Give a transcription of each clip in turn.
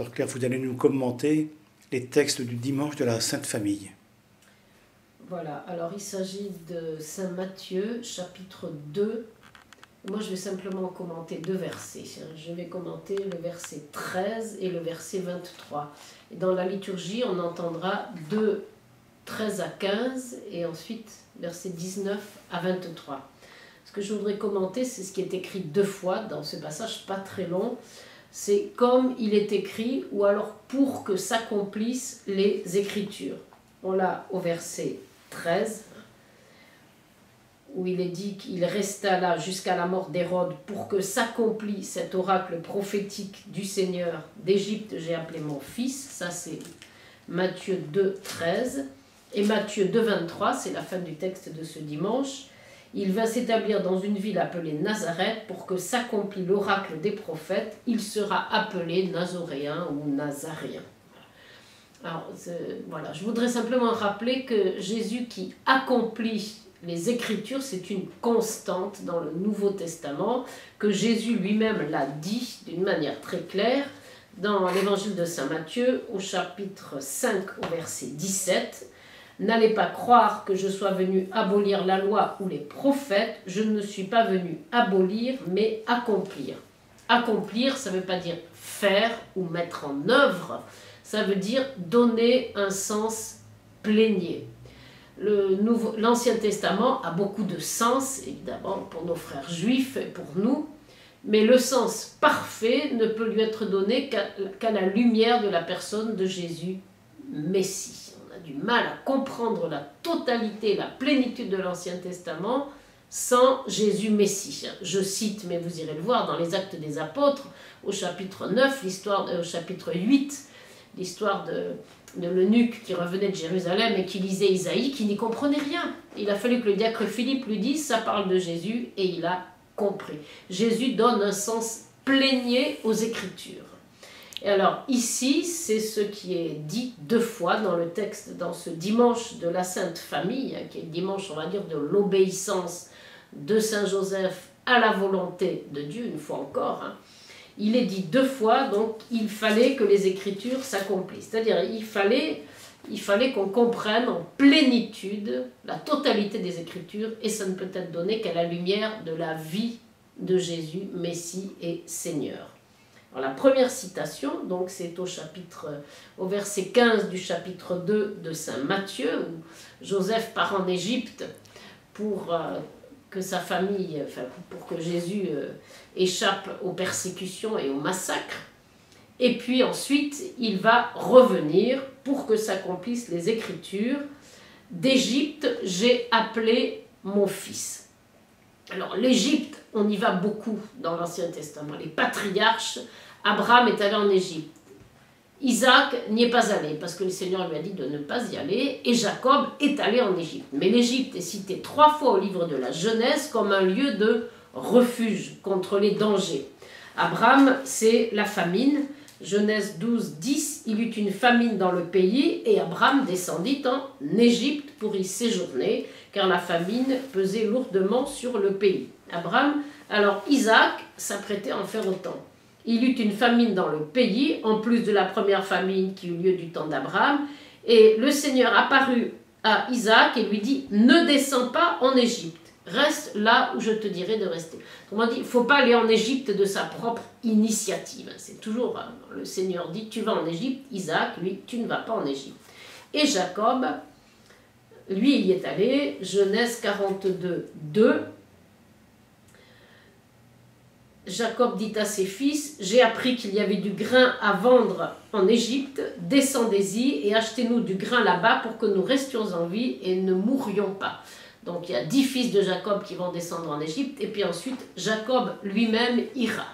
Sœur Claire, vous allez nous commenter les textes du dimanche de la Sainte Famille. Voilà, alors il s'agit de Saint Matthieu, chapitre 2. Moi, je vais simplement commenter deux versets. Je vais commenter le verset 13 et le verset 23. Et dans la liturgie, on entendra 2, 13 à 15 et ensuite verset 19 à 23. Ce que je voudrais commenter, c'est ce qui est écrit deux fois dans ce passage, pas très long. C'est comme il est écrit ou alors pour que s'accomplissent les Écritures. On l'a au verset 13 où il est dit qu'il resta là jusqu'à la mort d'Hérode pour que s'accomplisse cet oracle prophétique du Seigneur d'Égypte, j'ai appelé mon fils. Ça, c'est Matthieu 2, 13. Et Matthieu 2, 23, c'est la fin du texte de ce dimanche. Il va s'établir dans une ville appelée Nazareth pour que s'accomplisse l'oracle des prophètes. Il sera appelé Nazoréen ou Nazaréen. Voilà, je voudrais simplement rappeler que Jésus qui accomplit les Écritures, c'est une constante dans le Nouveau Testament, que Jésus lui-même l'a dit d'une manière très claire dans l'évangile de Saint Matthieu au chapitre 5 au verset 17. N'allez pas croire que je sois venu abolir la loi ou les prophètes, je ne suis pas venu abolir, mais accomplir. Accomplir, ça ne veut pas dire faire ou mettre en œuvre, ça veut dire donner un sens plénier l'Ancien Testament a beaucoup de sens, évidemment, pour nos frères juifs et pour nous, mais le sens parfait ne peut lui être donné qu'à la lumière de la personne de Jésus, Messie. A du mal à comprendre la totalité, la plénitude de l'Ancien Testament sans Jésus Messie. Je cite, mais vous irez le voir dans les Actes des Apôtres, au chapitre 9, l'histoire, au chapitre 8, l'histoire de, de l'eunuque qui revenait de Jérusalem et qui lisait Isaïe, qui n'y comprenait rien. Il a fallu que le diacre Philippe lui dise, ça parle de Jésus, et il a compris. Jésus donne un sens plénier aux Écritures. Et alors ici, c'est ce qui est dit deux fois dans le texte, dans ce dimanche de la Sainte Famille, hein, qui est le dimanche, on va dire, de l'obéissance de Saint Joseph à la volonté de Dieu, une fois encore. Hein il est dit deux fois, donc il fallait que les Écritures s'accomplissent. C'est-à-dire, il il fallait qu'on comprenne en plénitude la totalité des Écritures, et ça ne peut être donné qu'à la lumière de la vie de Jésus, Messie et Seigneur. La première citation, donc c'est au chapitre, au verset 15 du chapitre 2 de Saint Matthieu, où Joseph part en Égypte pour euh, que sa famille, pour que Jésus euh, échappe aux persécutions et aux massacres. Et puis ensuite, il va revenir pour que s'accomplissent les Écritures. D'Égypte, j'ai appelé mon fils. Alors l'Égypte, on y va beaucoup dans l'Ancien Testament. Les patriarches, Abraham est allé en Égypte. Isaac n'y est pas allé parce que le Seigneur lui a dit de ne pas y aller et Jacob est allé en Égypte. Mais l'Égypte est citée trois fois au livre de la Genèse comme un lieu de refuge contre les dangers. Abraham, c'est la famine. Genèse 12, 10, il eut une famine dans le pays et Abraham descendit en Égypte pour y séjourner car la famine pesait lourdement sur le pays. Abraham, alors Isaac s'apprêtait à en faire autant il eut une famine dans le pays, en plus de la première famine qui eut lieu du temps d'Abraham. Et le Seigneur apparut à Isaac et lui dit Ne descends pas en Égypte, reste là où je te dirai de rester. Dit, il ne faut pas aller en Égypte de sa propre initiative. C'est toujours hein, le Seigneur dit Tu vas en Égypte, Isaac, lui, tu ne vas pas en Égypte. Et Jacob, lui, il y est allé, Genèse 42, 2. Jacob dit à ses fils, j'ai appris qu'il y avait du grain à vendre en Égypte, descendez-y et achetez-nous du grain là-bas pour que nous restions en vie et ne mourions pas. Donc il y a dix fils de Jacob qui vont descendre en Égypte et puis ensuite Jacob lui-même ira.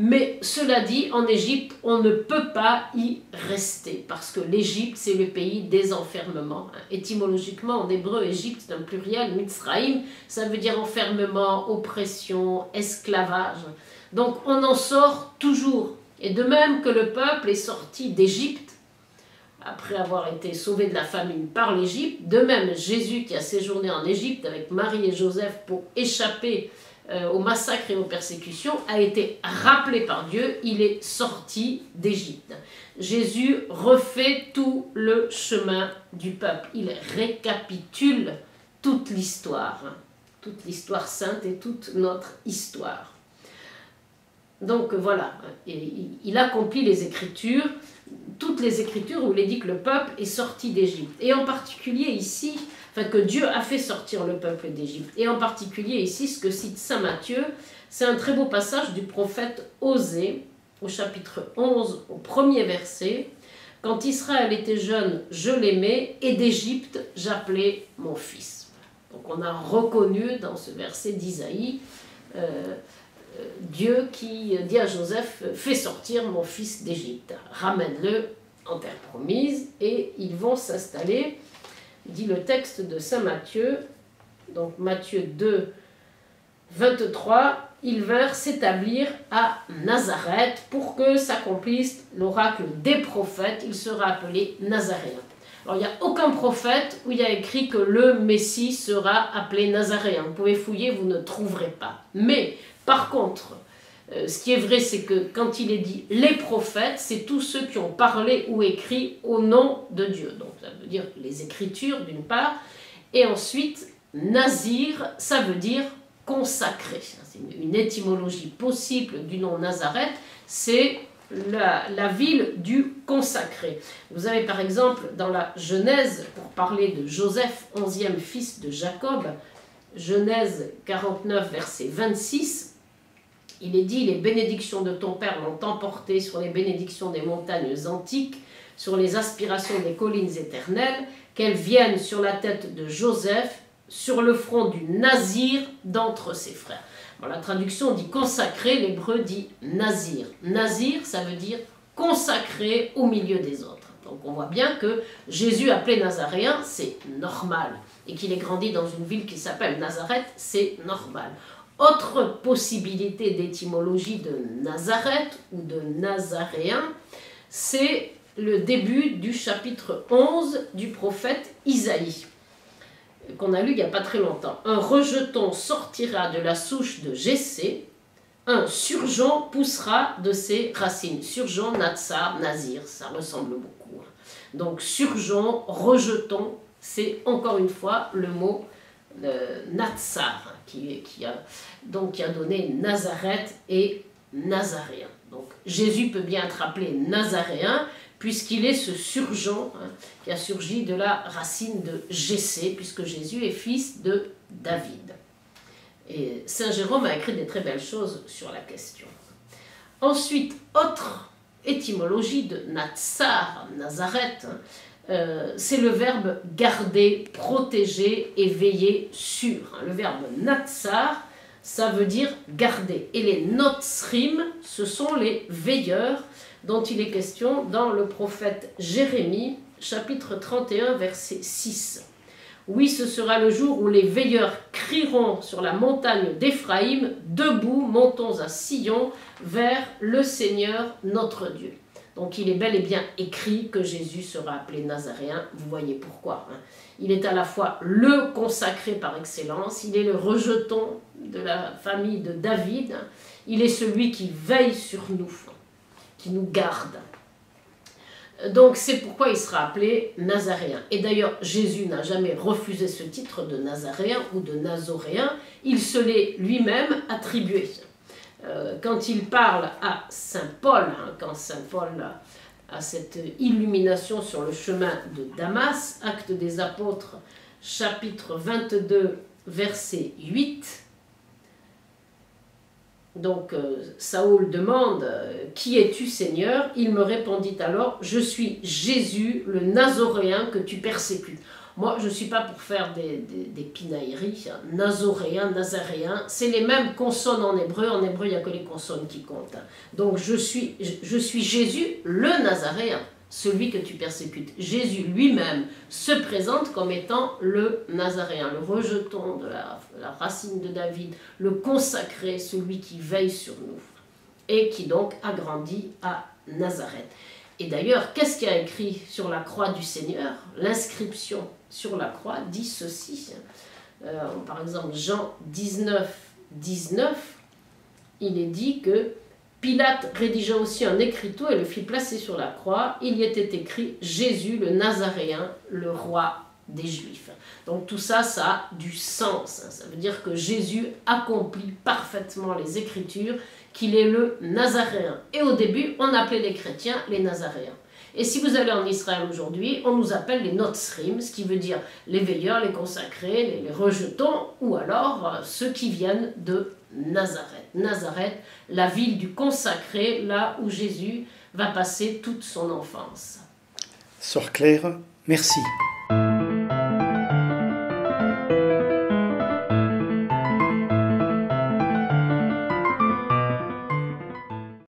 Mais cela dit, en Égypte, on ne peut pas y rester parce que l'Égypte, c'est le pays des enfermements. Étymologiquement, en hébreu, Égypte, c'est un pluriel, Mitzraïm, ça veut dire enfermement, oppression, esclavage. Donc on en sort toujours. Et de même que le peuple est sorti d'Égypte, après avoir été sauvé de la famine par l'Égypte, de même Jésus qui a séjourné en Égypte avec Marie et Joseph pour échapper euh, au massacre et aux persécutions, a été rappelé par Dieu, il est sorti d'Égypte. Jésus refait tout le chemin du peuple, il récapitule toute l'histoire, toute l'histoire sainte et toute notre histoire. Donc voilà, il accomplit les Écritures, toutes les Écritures où il est dit que le peuple est sorti d'Égypte. Et en particulier ici, enfin que Dieu a fait sortir le peuple d'Égypte. Et en particulier ici, ce que cite Saint Matthieu, c'est un très beau passage du prophète Osée, au chapitre 11, au premier verset. Quand Israël était jeune, je l'aimais, et d'Égypte, j'appelais mon fils. Donc on a reconnu dans ce verset d'Isaïe euh, Dieu qui dit à Joseph, fais sortir mon fils d'Égypte, ramène-le en terre promise, et ils vont s'installer, dit le texte de Saint Matthieu, donc Matthieu 2, 23, ils vinrent s'établir à Nazareth pour que s'accomplisse l'oracle des prophètes, il sera appelé Nazaréen. Alors il n'y a aucun prophète où il y a écrit que le Messie sera appelé Nazaréen. Vous pouvez fouiller, vous ne trouverez pas. Mais par contre, euh, ce qui est vrai, c'est que quand il est dit les prophètes, c'est tous ceux qui ont parlé ou écrit au nom de Dieu. Donc ça veut dire les écritures d'une part, et ensuite Nazir, ça veut dire consacré. C'est une étymologie possible du nom Nazareth, c'est la, la, ville du consacré. Vous avez par exemple dans la Genèse, pour parler de Joseph, onzième fils de Jacob, Genèse 49, verset 26, il est dit, les bénédictions de ton Père l'ont emporté sur les bénédictions des montagnes antiques, sur les aspirations des collines éternelles, qu'elles viennent sur la tête de Joseph, sur le front du Nazir d'entre ses frères. la traduction dit consacré, l'hébreu dit Nazir. Nazir, ça veut dire consacré au milieu des autres. Donc on voit bien que Jésus appelé Nazaréen, c'est normal. Et qu'il ait grandi dans une ville qui s'appelle Nazareth, c'est normal. Autre possibilité d'étymologie de Nazareth ou de Nazaréen, c'est le début du chapitre 11 du prophète Isaïe, qu'on a lu il n'y a pas très longtemps. Un rejeton sortira de la souche de Jessé, un surgeon poussera de ses racines. Surgeon, Natsar, Nazir, ça ressemble beaucoup. Hein. Donc surgeon, rejeton, c'est encore une fois le mot Natsar qui, a, donc, qui a donné Nazareth et Nazaréen. Donc Jésus peut bien être appelé Nazaréen, puisqu'il est ce surgeon hein, qui a surgi de la racine de Jessé, puisque Jésus est fils de David. Et Saint Jérôme a écrit des très belles choses sur la question. Ensuite, autre étymologie de Natsar, Nazareth, hein, euh, c'est le verbe garder, protéger et veiller sur. Hein. Le verbe natsar, ça veut dire garder. Et les notsrim, ce sont les veilleurs dont il est question dans le prophète Jérémie, chapitre 31, verset 6. Oui, ce sera le jour où les veilleurs crieront sur la montagne d'Éphraïm, debout, montons à Sion, vers le Seigneur notre Dieu. Donc il est bel et bien écrit que Jésus sera appelé Nazaréen, vous voyez pourquoi. Hein. Il est à la fois le consacré par excellence, il est le rejeton de la famille de David, il est celui qui veille sur nous, qui nous garde. Donc c'est pourquoi il sera appelé Nazaréen. Et d'ailleurs, Jésus n'a jamais refusé ce titre de Nazaréen ou de Nazoréen, il se l'est lui-même attribué. Euh, quand il parle à Saint Paul, hein, quand Saint Paul a, cette illumination sur le chemin de Damas, Acte des Apôtres, chapitre 22, verset 8, donc euh, demande euh, Qui es-tu Seigneur? Il me répondit alors Je suis Jésus, le Nazoréen que tu persécutes. Moi, je ne suis pas pour faire des, des, pinailleries, hein. nazoréen, c'est les mêmes consonnes en hébreu. En hébreu, il n'y a que les consonnes qui comptent. Hein. Donc, je suis, je suis Jésus, le nazaréen, celui que tu persécutes. Jésus lui-même se présente comme étant le nazaréen, le rejeton de la, la racine de David, le consacré, celui qui veille sur nous, et qui donc a grandi à Nazareth. Et d'ailleurs, qu'est-ce qu'il y a écrit sur la croix du Seigneur? L'inscription sur la croix dit ceci. Euh, par exemple, Jean 19, 19, il est dit que Pilate rédigea aussi un écriteau et le fit placer sur la croix. Il y était écrit Jésus le Nazaréen, le roi des Juifs. Donc tout ça, ça a du sens. Ça veut dire que Jésus accomplit parfaitement les Écritures, qu'il est le Nazaréen. Et au début, on appelait les chrétiens les Nazaréens. Et si vous allez en Israël aujourd'hui, on nous appelle les Notsrim, ce qui veut dire les veilleurs, les consacrés, les, rejetons, ou alors euh, ceux qui viennent de Nazareth. Nazareth, la ville du consacré, là où Jésus va passer toute son enfance. Sœur Claire, merci.